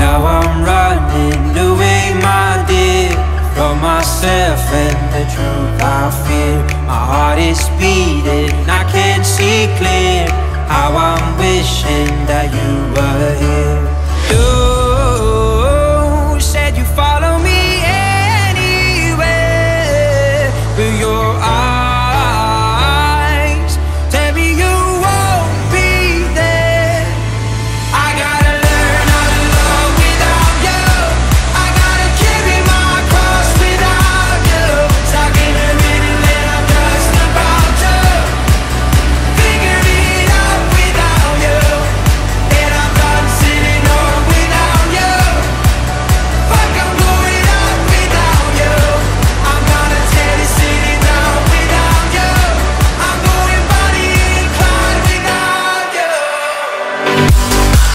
Now I'm running away, my dear From myself and the truth I fear. My heart is beating, I can't see clear How I'm wishing